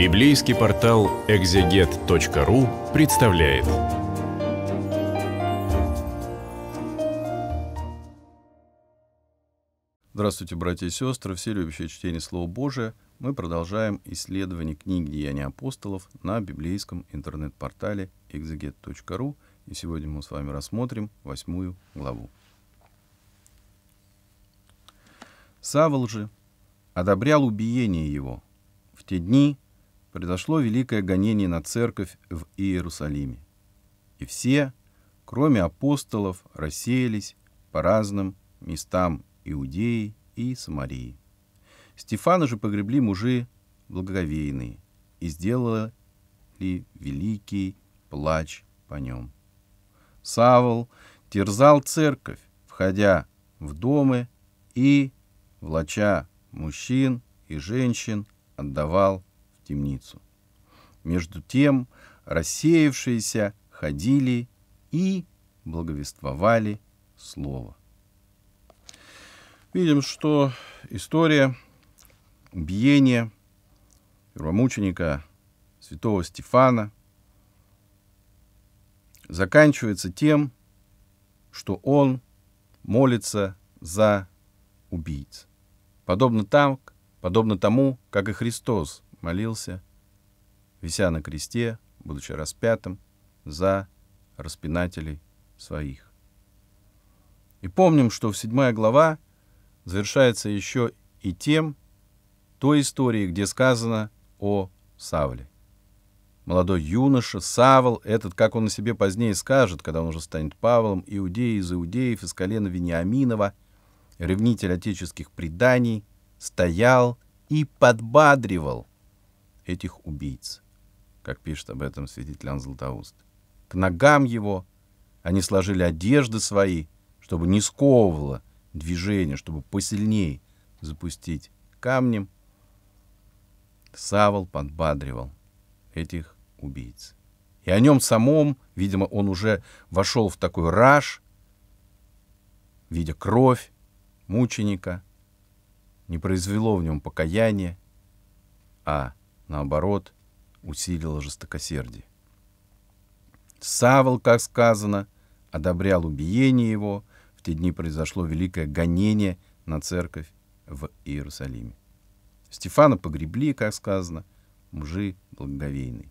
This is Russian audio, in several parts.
Библейский портал экзегет.ру представляет. Здравствуйте, братья и сестры, все любящие чтение Слова Божия. Мы продолжаем исследование книг Деяний апостолов на библейском интернет-портале exeget.ru. И сегодня мы с вами рассмотрим восьмую главу. Савол же одобрял убиение его. В те дни произошло великое гонение на церковь в Иерусалиме. И все, кроме апостолов, рассеялись по разным местам Иудеи и Самарии. Стефана же погребли мужи благоговейные и сделали великий плач по нем. Савол терзал церковь, входя в дома и, влача мужчин и женщин, отдавал темницу. Между тем рассеявшиеся ходили и благовествовали Слово. Видим, что история убиения первомученика святого Стефана заканчивается тем, что он молится за убийц. Подобно, там, подобно тому, как и Христос молился, вися на кресте, будучи распятым, за распинателей своих. И помним, что в седьмая глава завершается еще и тем, той историей, где сказано о Савле. Молодой юноша, Савл, этот, как он о себе позднее скажет, когда он уже станет Павлом, иудей из иудеев, из колена Вениаминова, ревнитель отеческих преданий, стоял и подбадривал этих убийц, как пишет об этом святитель Ан Златоуст. К ногам его они сложили одежды свои, чтобы не сковывало движение, чтобы посильнее запустить камнем. Савол подбадривал этих убийц. И о нем самом, видимо, он уже вошел в такой раж, видя кровь мученика, не произвело в нем покаяния, а, наоборот, усилило жестокосердие. Савол, как сказано, одобрял убиение его, в те дни произошло великое гонение на церковь в Иерусалиме. Стефана погребли, как сказано, мужи благоговейные.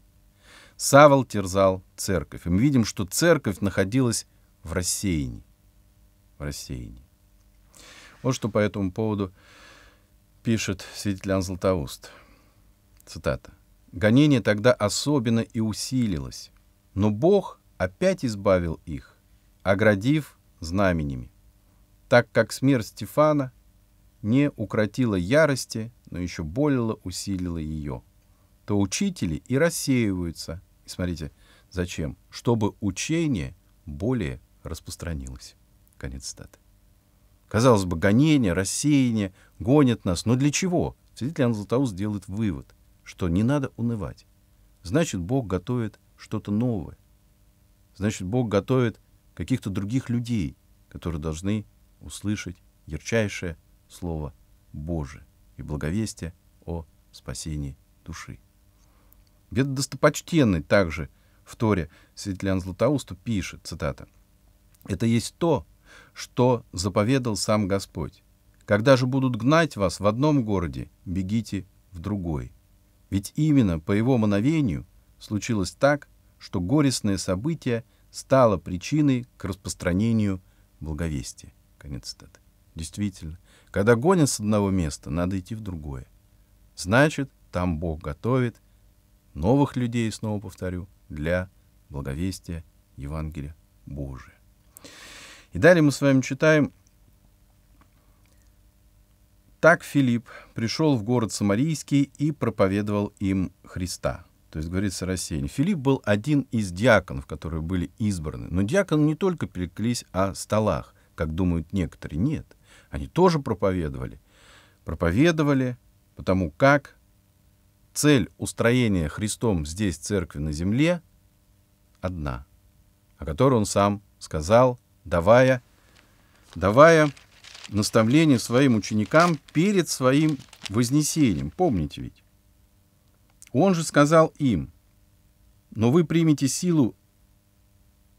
Савол терзал церковь. И мы видим, что церковь находилась в рассеянии. В рассеянии. Вот что по этому поводу пишет святитель Ан Златоуст. Цитата. «Гонение тогда особенно и усилилось, но Бог опять избавил их, оградив знаменями, так как смерть Стефана не укротила ярости, но еще более усилила ее. То учители и рассеиваются. И смотрите, зачем? Чтобы учение более распространилось. Конец цитаты. Казалось бы, гонение, рассеяние гонят нас. Но для чего? Святитель Иоанн Златоуст делает вывод, что не надо унывать. Значит, Бог готовит что-то новое. Значит, Бог готовит каких-то других людей, которые должны услышать ярчайшее Слово Божие и благовестие о спасении души. Бед достопочтенный также в Торе Светлян Златоусту пишет, цитата, «Это есть то, что заповедал сам Господь. Когда же будут гнать вас в одном городе, бегите в другой. Ведь именно по его мановению случилось так, что горестное событие — стало причиной к распространению благовестия. Конец цитаты. Действительно, когда гонят с одного места, надо идти в другое. Значит, там Бог готовит новых людей, снова повторю, для благовестия Евангелия Божия. И далее мы с вами читаем так Филипп пришел в город Самарийский и проповедовал им Христа. То есть говорится рассеяние. Филипп был один из диаконов, которые были избраны. Но диаконы не только переклись о столах, как думают некоторые. Нет. Они тоже проповедовали. Проповедовали, потому как цель устроения Христом здесь церкви на земле одна, о которой он сам сказал, давая, давая наставление своим ученикам перед своим вознесением. Помните ведь? Он же сказал им, но вы примете силу,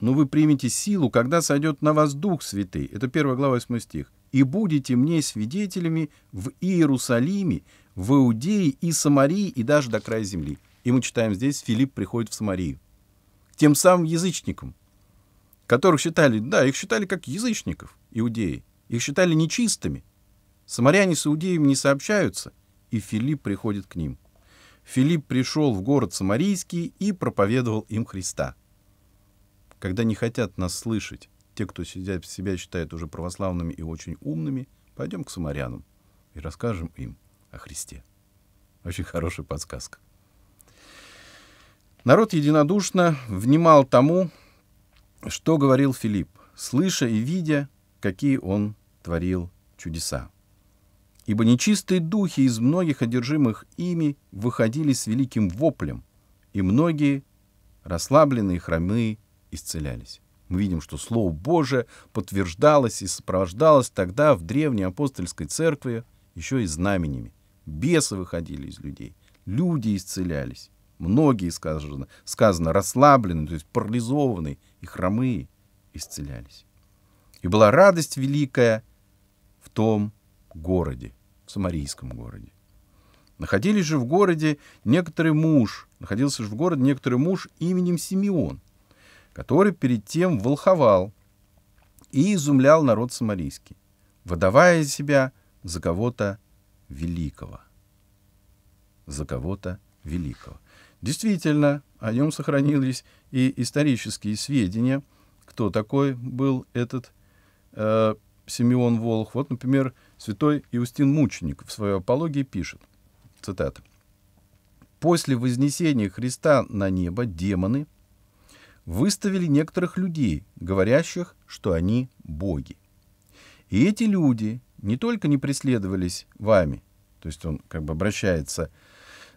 но вы примете силу, когда сойдет на вас Дух Святый. Это 1 глава 8 стих. И будете мне свидетелями в Иерусалиме, в Иудее и Самарии и даже до края земли. И мы читаем здесь, Филипп приходит в Самарию. Тем самым язычникам, которых считали, да, их считали как язычников, иудеи. Их считали нечистыми. Самаряне с иудеями не сообщаются, и Филипп приходит к ним. Филипп пришел в город Самарийский и проповедовал им Христа. Когда не хотят нас слышать, те, кто себя считает уже православными и очень умными, пойдем к самарянам и расскажем им о Христе. Очень хорошая подсказка. Народ единодушно внимал тому, что говорил Филипп, слыша и видя, какие он творил чудеса. Ибо нечистые духи из многих одержимых ими выходили с великим воплем, и многие, расслабленные хромые, исцелялись. Мы видим, что Слово Божие подтверждалось и сопровождалось тогда в древней апостольской церкви еще и знаменями. Бесы выходили из людей, люди исцелялись. Многие, сказано, сказано расслабленные, то есть парализованные и хромые исцелялись. И была радость великая в том городе, в самарийском городе. Находились же в городе некоторый муж, находился же в городе некоторый муж именем Симеон, который перед тем волховал и изумлял народ самарийский, выдавая себя за кого-то великого. За кого-то великого. Действительно, о нем сохранились и исторические сведения, кто такой был этот э, Симеон Волх. Вот, например, святой Иустин Мученик в своей апологии пишет, цитата, «После вознесения Христа на небо демоны выставили некоторых людей, говорящих, что они боги. И эти люди не только не преследовались вами, то есть он как бы обращается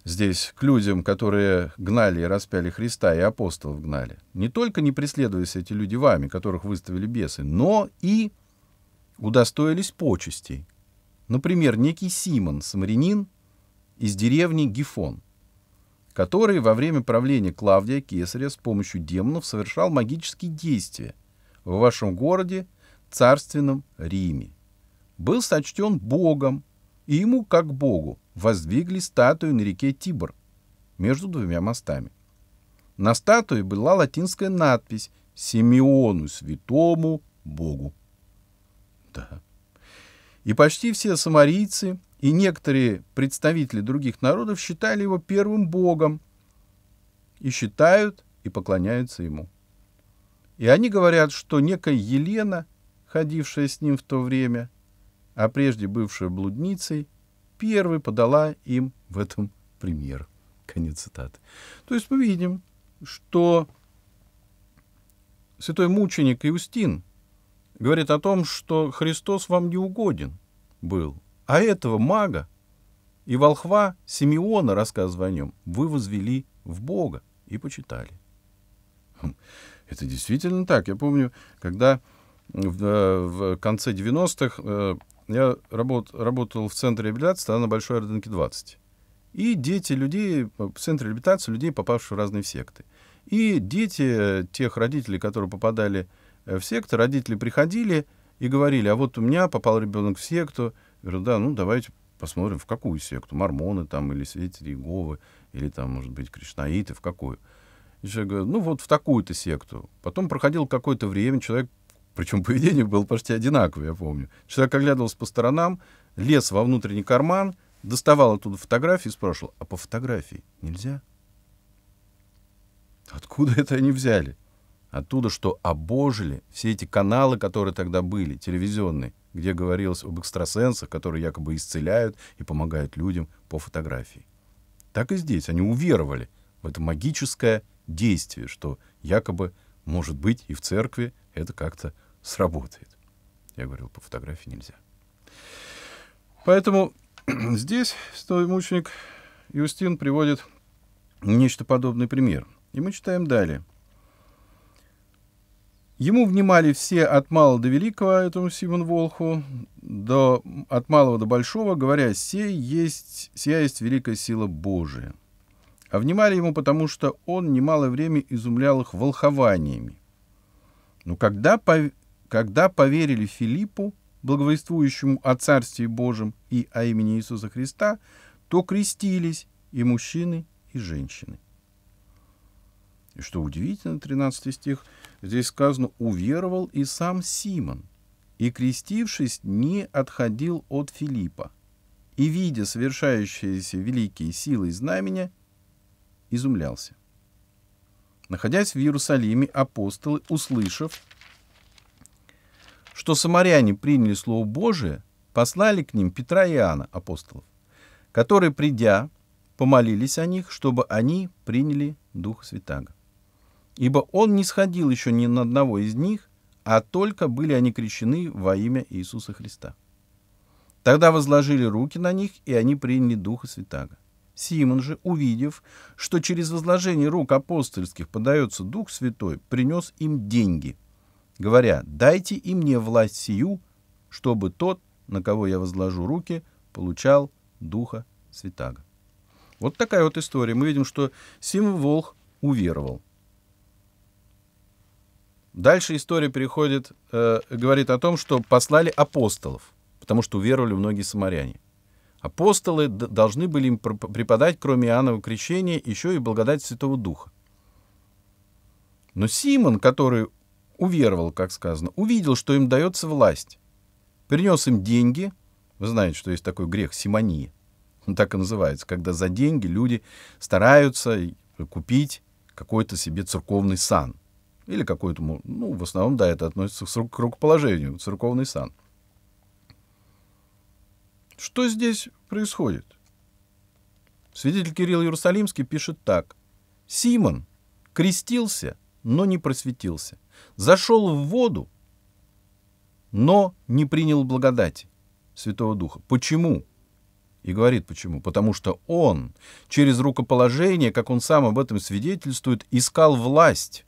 здесь к людям, которые гнали и распяли Христа, и апостолов гнали. Не только не преследовались эти люди вами, которых выставили бесы, но и удостоились почестей. Например, некий Симон, самарянин из деревни Гифон, который во время правления Клавдия Кесаря с помощью демонов совершал магические действия в вашем городе, царственном Риме. Был сочтен Богом, и ему, как Богу, воздвигли статую на реке Тибр между двумя мостами. На статуе была латинская надпись «Симеону святому Богу». Да. И почти все самарийцы и некоторые представители других народов считали его первым богом и считают и поклоняются ему. И они говорят, что некая Елена, ходившая с ним в то время, а прежде бывшая блудницей, первой подала им в этом пример. Конец цитаты. То есть мы видим, что святой мученик Иустин говорит о том, что Христос вам не угоден был. А этого мага и волхва Симеона, рассказывая о нем, вы возвели в Бога и почитали. Хм, это действительно так. Я помню, когда в, э, в конце 90-х э, я работ, работал в центре реабилитации, на Большой Ордынке 20. И дети людей, в центре реабилитации людей, попавших в разные секты. И дети тех родителей, которые попадали в секты, родители приходили и говорили, а вот у меня попал ребенок в секту. Я говорю, да, ну давайте посмотрим, в какую секту. Мормоны там, или свидетели Иеговы, или там, может быть, кришнаиты, в какую. И человек говорит, ну вот в такую-то секту. Потом проходило какое-то время, человек причем поведение было почти одинаковое, я помню. Человек оглядывался по сторонам, лез во внутренний карман, доставал оттуда фотографии и спрашивал, а по фотографии нельзя? Откуда это они взяли? Оттуда, что обожили все эти каналы, которые тогда были, телевизионные, где говорилось об экстрасенсах, которые якобы исцеляют и помогают людям по фотографии. Так и здесь. Они уверовали в это магическое действие, что якобы, может быть, и в церкви это как-то сработает. Я говорил, по фотографии нельзя. Поэтому здесь святой мученик Юстин приводит нечто подобный пример. И мы читаем далее. Ему внимали все от малого до великого, этому Симон Волху, до, от малого до большого, говоря, сей есть, сия есть великая сила Божия. а внимали ему потому, что он немалое время изумлял их волхованиями. Но когда, пов... когда поверили Филиппу, благовествующему о Царстве Божьем и о имени Иисуса Христа, то крестились и мужчины, и женщины. И что удивительно, 13 стих, здесь сказано, уверовал и сам Симон, и, крестившись, не отходил от Филиппа, и, видя совершающиеся великие силы и знамения, изумлялся. Находясь в Иерусалиме, апостолы, услышав, что самаряне приняли Слово Божие, послали к ним Петра и Иоанна, апостолов, которые, придя, помолились о них, чтобы они приняли Духа Святаго. Ибо он не сходил еще ни на одного из них, а только были они крещены во имя Иисуса Христа. Тогда возложили руки на них, и они приняли Духа Святаго. Симон же, увидев, что через возложение рук апостольских подается Дух Святой, принес им деньги, говоря, «Дайте и мне власть сию, чтобы тот, на кого я возложу руки, получал Духа Святаго». Вот такая вот история. Мы видим, что Симон Волх уверовал. Дальше история переходит, э, говорит о том, что послали апостолов, потому что уверовали многие самаряне. Апостолы должны были им преподать, кроме Иоаннова крещения, еще и благодать Святого Духа. Но Симон, который уверовал, как сказано, увидел, что им дается власть, принес им деньги. Вы знаете, что есть такой грех симония. Он так и называется, когда за деньги люди стараются купить какой-то себе церковный сан. Или какой-то, ну, в основном, да, это относится к рукоположению, церковный сан. Что здесь происходит? Свидетель Кирилл Иерусалимский пишет так. Симон крестился, но не просветился. Зашел в воду, но не принял благодати Святого Духа. Почему? И говорит почему. Потому что он через рукоположение, как он сам об этом свидетельствует, искал власть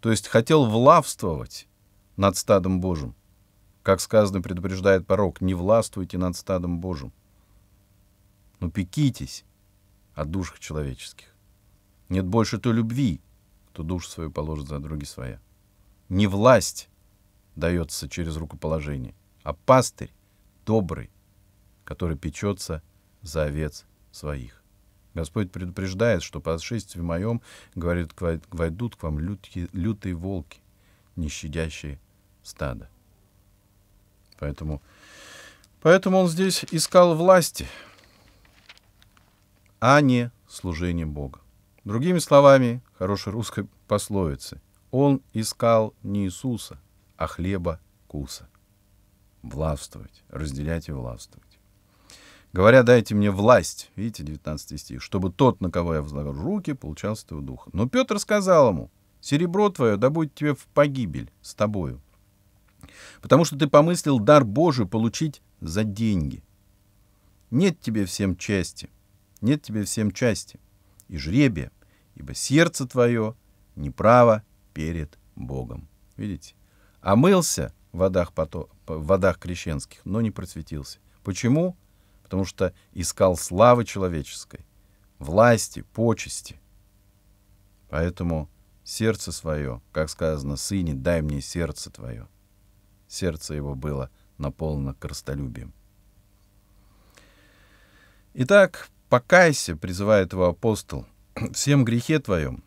то есть хотел влавствовать над стадом Божьим. Как сказано, предупреждает порог, не властвуйте над стадом Божьим. Но пекитесь от душ человеческих. Нет больше той любви, кто душу свою положит за други своя. Не власть дается через рукоположение, а пастырь добрый, который печется за овец своих. Господь предупреждает, что по отшествии моем, говорит, войдут к вам лютые, лютые волки, не щадящие стадо. Поэтому, поэтому он здесь искал власти, а не служение Бога. Другими словами, хорошей русской пословицы, он искал не Иисуса, а хлеба куса. Властвовать, разделять и властвовать. Говоря, дайте мне власть, видите, 19 стих, чтобы тот, на кого я возлагал руки, получал Святого Духа. Но Петр сказал ему, серебро твое да будет тебе в погибель с тобою, потому что ты помыслил дар Божий получить за деньги. Нет тебе всем части, нет тебе всем части и жребия, ибо сердце твое неправо перед Богом. Видите? Омылся в водах, пото... в водах крещенских, но не просветился. Почему? Потому что искал славы человеческой, власти, почести. Поэтому сердце свое, как сказано, «Сыне, дай мне сердце твое». Сердце его было наполнено крыстолюбием. Итак, покайся, призывает его апостол, всем грехе твоем,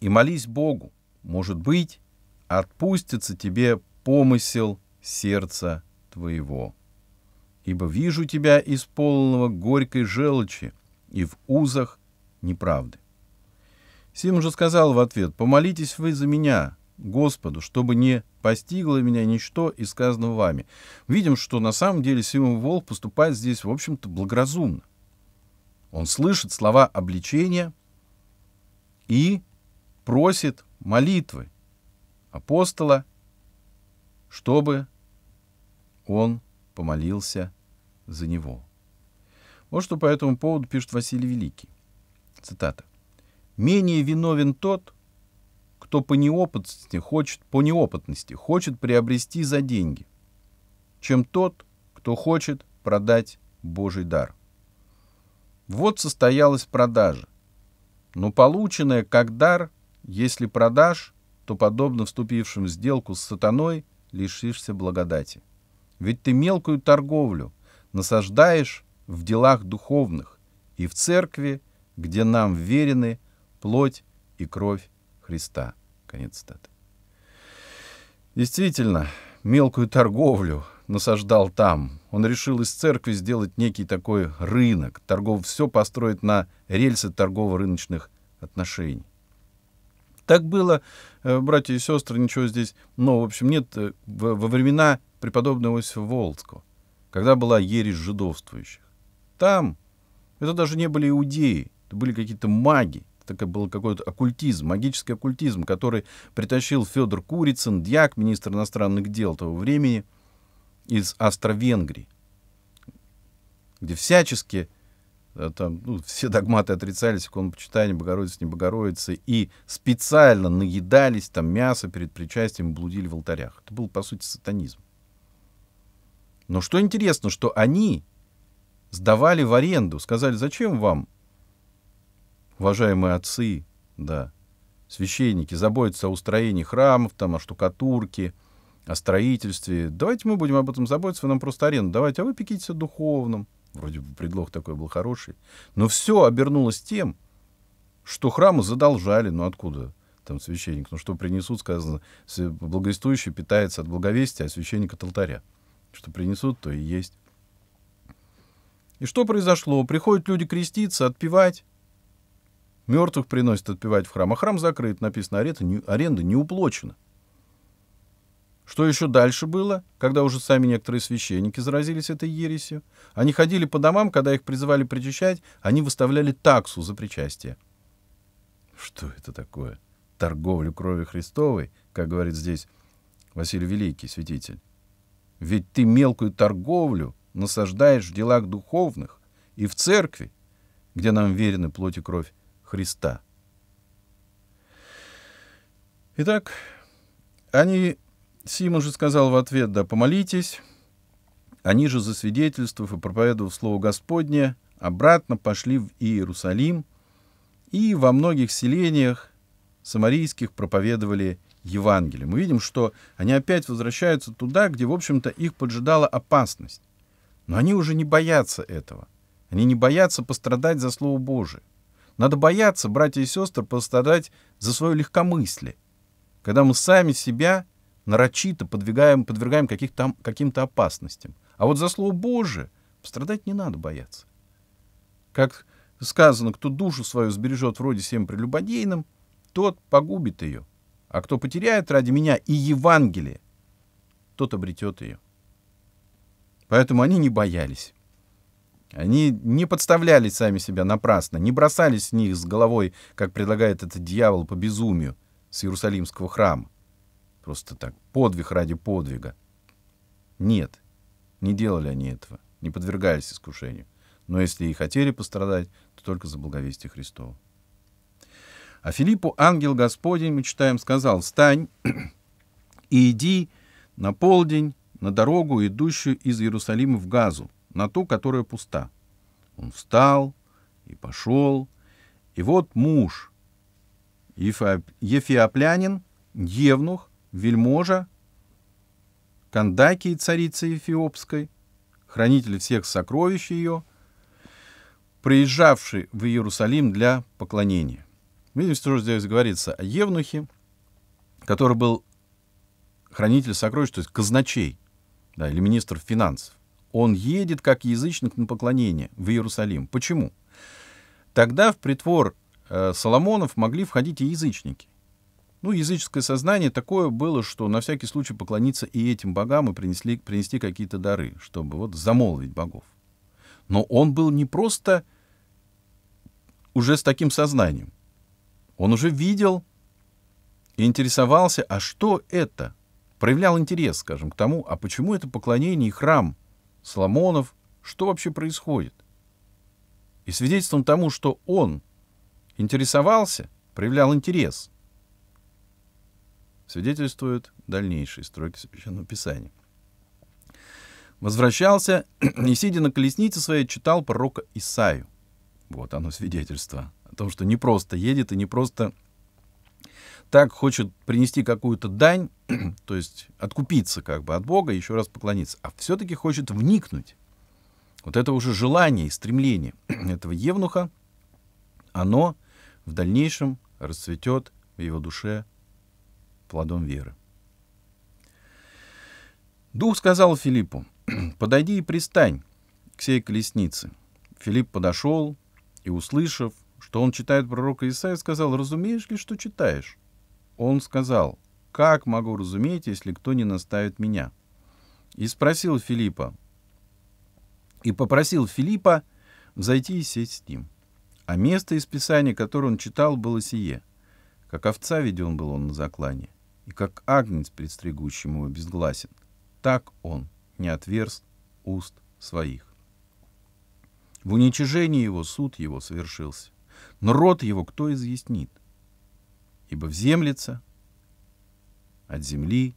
и молись Богу, может быть, отпустится тебе помысел сердца твоего ибо вижу тебя из полного горькой желчи и в узах неправды. Симон же сказал в ответ, «Помолитесь вы за меня, Господу, чтобы не постигло меня ничто из сказанного вами». Видим, что на самом деле Симон Волк поступает здесь, в общем-то, благоразумно. Он слышит слова обличения и просит молитвы апостола, чтобы он помолился за него. Вот что по этому поводу пишет Василий Великий. Цитата. «Менее виновен тот, кто по неопытности хочет, по неопытности хочет приобрести за деньги, чем тот, кто хочет продать Божий дар. Вот состоялась продажа. но полученное как дар, если продашь, то, подобно вступившим в сделку с сатаной, лишишься благодати. Ведь ты мелкую торговлю насаждаешь в делах духовных и в церкви, где нам верены плоть и кровь Христа. Конец цитаты. Действительно, мелкую торговлю насаждал там. Он решил из церкви сделать некий такой рынок, торгов, все построить на рельсы торгово-рыночных отношений. Так было, э, братья и сестры, ничего здесь но В общем, нет, э, во времена преподобного Иосифа Володского, когда была ересь жидовствующих. Там это даже не были иудеи, это были какие-то маги, это был какой-то оккультизм, магический оккультизм, который притащил Федор Курицын, дьяк, министр иностранных дел того времени, из Австро-Венгрии, где всячески Э, там, ну, все догматы отрицались, иконопочитание, Богородицы, не Богородицы, и специально наедались там мясо перед причастием, блудили в алтарях. Это был, по сути, сатанизм. Но что интересно, что они сдавали в аренду, сказали, зачем вам, уважаемые отцы, да, священники, заботиться о устроении храмов, там, о штукатурке, о строительстве. Давайте мы будем об этом заботиться, вы нам просто аренду давайте, а вы пекитесь о духовном. Вроде бы предлог такой был хороший. Но все обернулось тем, что храмы задолжали. Ну откуда там священник? Ну что принесут, сказано, благовествующий питается от благовестия, а священник от алтаря. Что принесут, то и есть. И что произошло? Приходят люди креститься, отпевать. Мертвых приносят отпевать в храм. А храм закрыт, написано, аренда не, аренда не уплочена. Что еще дальше было, когда уже сами некоторые священники заразились этой ересью? Они ходили по домам, когда их призывали причащать, они выставляли таксу за причастие. Что это такое? Торговлю крови Христовой, как говорит здесь Василий Великий, святитель. Ведь ты мелкую торговлю насаждаешь в делах духовных и в церкви, где нам верены плоть и кровь Христа. Итак, они Симон же сказал в ответ, да помолитесь. Они же, засвидетельствовав и проповедовав Слово Господне, обратно пошли в Иерусалим и во многих селениях самарийских проповедовали Евангелие. Мы видим, что они опять возвращаются туда, где, в общем-то, их поджидала опасность. Но они уже не боятся этого. Они не боятся пострадать за Слово Божие. Надо бояться, братья и сестры, пострадать за свое легкомыслие. Когда мы сами себя нарочито подвигаем, подвергаем каким-то опасностям. А вот за Слово Божие пострадать не надо бояться. Как сказано, кто душу свою сбережет вроде всем прелюбодейным, тот погубит ее. А кто потеряет ради меня и Евангелие, тот обретет ее. Поэтому они не боялись. Они не подставляли сами себя напрасно, не бросались с них с головой, как предлагает этот дьявол по безумию с Иерусалимского храма. Просто так, подвиг ради подвига. Нет, не делали они этого, не подвергались искушению. Но если и хотели пострадать, то только за благовестие Христова. А Филиппу ангел Господень, мы читаем, сказал, «Встань и иди на полдень на дорогу, идущую из Иерусалима в Газу, на ту, которая пуста». Он встал и пошел, и вот муж, Ефиоплянин, Евнух, вельможа, Кандакии, царицы Эфиопской, хранитель всех сокровищ ее, приезжавший в Иерусалим для поклонения. Видим, что здесь говорится о Евнухе, который был хранитель сокровищ, то есть казначей, да, или министр финансов. Он едет как язычник на поклонение в Иерусалим. Почему? Тогда в притвор э, Соломонов могли входить и язычники. Ну, языческое сознание такое было, что на всякий случай поклониться и этим богам и принесли, принести какие-то дары, чтобы вот замолвить богов. Но он был не просто уже с таким сознанием. Он уже видел и интересовался, а что это? Проявлял интерес, скажем, к тому, а почему это поклонение и храм Соломонов, что вообще происходит? И свидетельством тому, что он интересовался, проявлял интерес – свидетельствуют дальнейшие строки Священного Писания. Возвращался и, сидя на колеснице своей, читал пророка Исаию. Вот оно свидетельство о том, что не просто едет и не просто так хочет принести какую-то дань, то есть откупиться как бы от Бога, еще раз поклониться, а все-таки хочет вникнуть. Вот это уже желание и стремление этого евнуха, оно в дальнейшем расцветет в его душе плодом веры. Дух сказал Филиппу, подойди и пристань к сей колеснице. Филипп подошел и, услышав, что он читает пророка Исаия, сказал, разумеешь ли, что читаешь? Он сказал, как могу разуметь, если кто не наставит меня? И спросил Филиппа, и попросил Филиппа зайти и сесть с ним. А место из Писания, которое он читал, было сие. Как овца веден был он на заклане, и как агнец, предстригущим его, безгласен. Так он не отверз уст своих. В уничижении его суд его совершился. Но род его кто изъяснит? Ибо вземлется от земли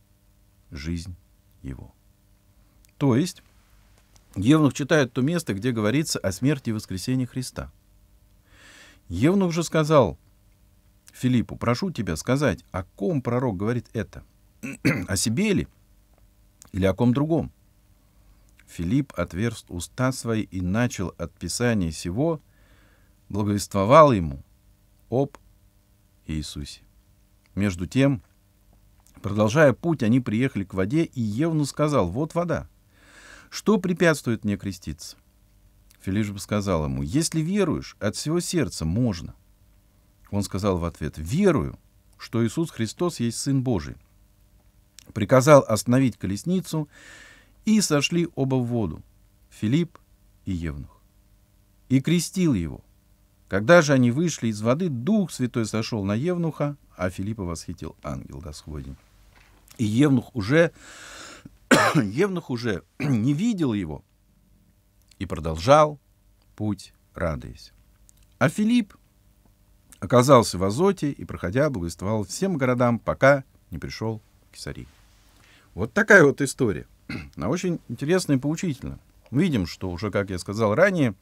жизнь его. То есть, Евнух читает то место, где говорится о смерти и воскресении Христа. Евнух же сказал Филиппу, прошу тебя сказать, о ком пророк говорит это? о себе ли? Или о ком другом? Филипп отверз уста свои и начал от Писания сего, благовествовал ему об Иисусе. Между тем, продолжая путь, они приехали к воде, и Евну сказал, вот вода. Что препятствует мне креститься? Филипп сказал ему, если веруешь, от всего сердца можно. Он сказал в ответ, верую, что Иисус Христос есть Сын Божий. Приказал остановить колесницу, и сошли оба в воду, Филипп и Евнух. И крестил его. Когда же они вышли из воды, Дух Святой сошел на Евнуха, а Филиппа восхитил ангел Господень. И Евнух уже, Евнух уже не видел его и продолжал путь, радуясь. А Филипп оказался в Азоте и, проходя, благовествовал всем городам, пока не пришел к Кесарии. Вот такая вот история. Она очень интересная и поучительная. Мы видим, что уже, как я сказал ранее,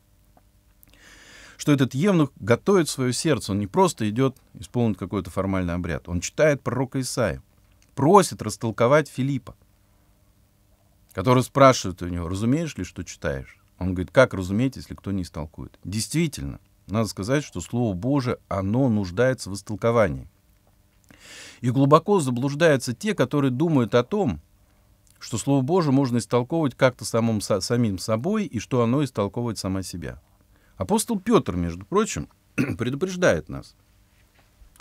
что этот евнух готовит свое сердце. Он не просто идет исполнить какой-то формальный обряд. Он читает пророка Исаия, просит растолковать Филиппа, который спрашивает у него, разумеешь ли, что читаешь? Он говорит, как разуметь, если кто не истолкует? Действительно, надо сказать, что Слово Божие, оно нуждается в истолковании. И глубоко заблуждаются те, которые думают о том, что Слово Божие можно истолковывать как-то самим собой, и что оно истолковывает сама себя. Апостол Петр, между прочим, предупреждает нас,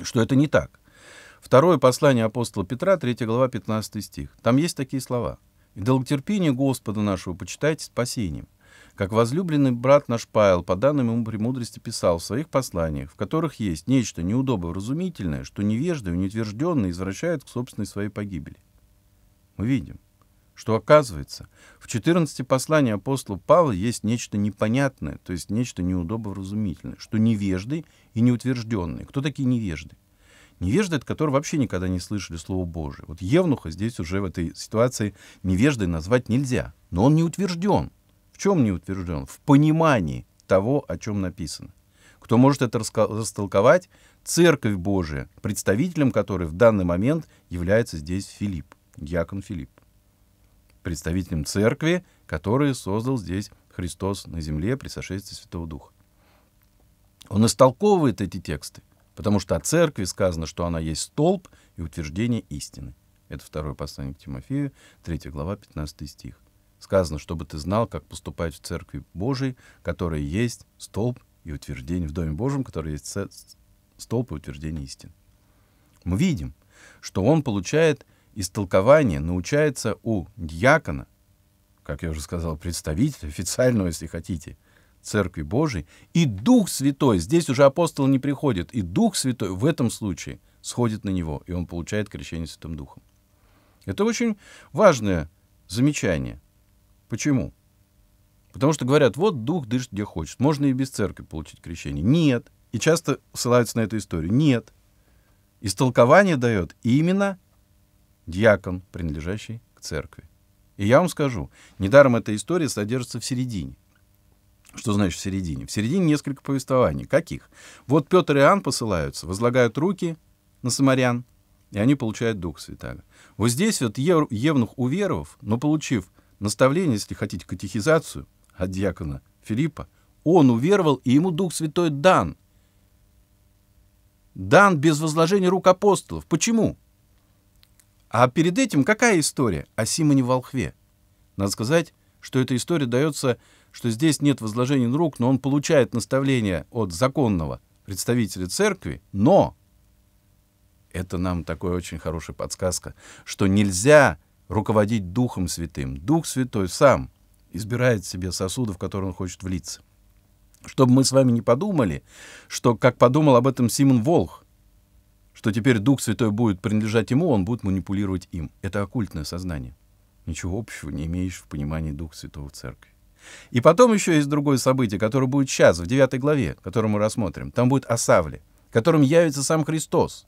что это не так. Второе послание апостола Петра, 3 глава, 15 стих. Там есть такие слова. «И долготерпение Господа нашего почитайте спасением, как возлюбленный брат наш Павел, по данным ему премудрости, писал в своих посланиях, в которых есть нечто неудобовразумительное, что невежды неутвержденные извращают к собственной своей погибели. Мы видим, что оказывается, в 14 посланиях апостола Павла есть нечто непонятное, то есть нечто неудобовразумительное, что невежды и неутвержденные. Кто такие невежды? Невежды, это которые вообще никогда не слышали Слово Божие. Вот Евнуха здесь уже в этой ситуации невеждой назвать нельзя. Но он не утвержден. В чем не утвержден? В понимании того, о чем написано. Кто может это растолковать? Церковь Божия, представителем которой в данный момент является здесь Филипп, диакон Филипп. Представителем церкви, который создал здесь Христос на земле при сошествии Святого Духа. Он истолковывает эти тексты, потому что о церкви сказано, что она есть столб и утверждение истины. Это второе послание к Тимофею, 3 глава, 15 стих. Сказано, чтобы ты знал, как поступать в Церкви Божией, которая есть столб и утверждение в Доме Божьем, который есть столб и утверждение истин. Мы видим, что он получает истолкование, научается у дьякона, как я уже сказал, представителя, официального, если хотите, Церкви Божией, и Дух Святой, здесь уже апостол не приходит, и Дух Святой в этом случае сходит на него, и он получает крещение Святым Духом. Это очень важное замечание. Почему? Потому что говорят, вот дух дышит где хочет. Можно и без церкви получить крещение. Нет. И часто ссылаются на эту историю. Нет. Истолкование дает именно диакон, принадлежащий к церкви. И я вам скажу, недаром эта история содержится в середине. Что значит в середине? В середине несколько повествований. Каких? Вот Петр и Иоанн посылаются, возлагают руки на самарян, и они получают Дух Святаго. Вот здесь вот Евнух уверовав, но получив наставление, если хотите, катехизацию от диакона Филиппа, он уверовал, и ему Дух Святой дан. Дан без возложения рук апостолов. Почему? А перед этим какая история? О Симоне Волхве. Надо сказать, что эта история дается, что здесь нет возложения рук, но он получает наставление от законного представителя церкви, но это нам такая очень хорошая подсказка, что нельзя руководить Духом Святым. Дух Святой сам избирает себе сосуды, в которые он хочет влиться. Чтобы мы с вами не подумали, что, как подумал об этом Симон Волх, что теперь Дух Святой будет принадлежать ему, он будет манипулировать им. Это оккультное сознание. Ничего общего не имеешь в понимании Духа Святого в Церкви. И потом еще есть другое событие, которое будет сейчас, в 9 главе, которое мы рассмотрим. Там будет о Савле, которым явится сам Христос.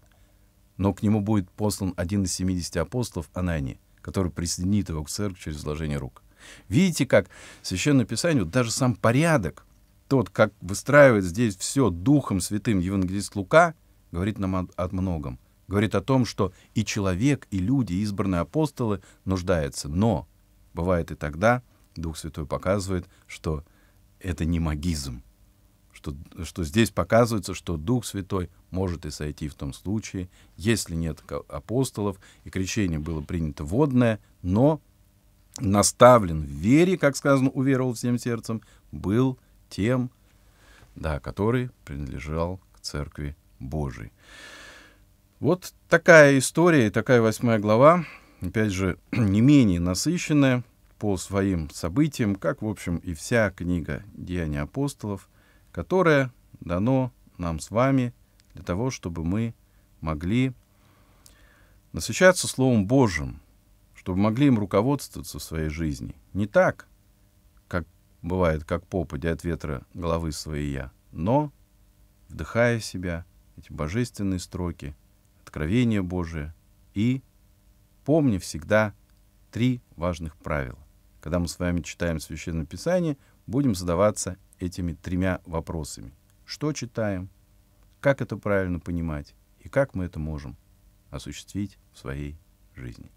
Но к нему будет послан один из 70 апостолов, Анания, который присоединит его к церкви через вложение рук. Видите, как Священное Писание, вот даже сам порядок, тот, как выстраивает здесь все Духом Святым Евангелист Лука, говорит нам о, о многом. Говорит о том, что и человек, и люди, избранные апостолы нуждаются. Но бывает и тогда, Дух Святой показывает, что это не магизм, что, что здесь показывается, что Дух Святой может и сойти в том случае, если нет апостолов, и крещение было принято водное, но наставлен в вере, как сказано, уверовал всем сердцем, был тем, да, который принадлежал к Церкви Божией. Вот такая история такая восьмая глава, опять же, не менее насыщенная по своим событиям, как, в общем, и вся книга «Деяния апостолов», которая дано нам с вами для того, чтобы мы могли насыщаться Словом Божьим, чтобы могли им руководствоваться в своей жизни. Не так, как бывает, как попадя от ветра головы своей я, но вдыхая себя эти божественные строки, откровения Божие и помни всегда три важных правила. Когда мы с вами читаем Священное Писание, будем задаваться этими тремя вопросами. Что читаем, как это правильно понимать и как мы это можем осуществить в своей жизни.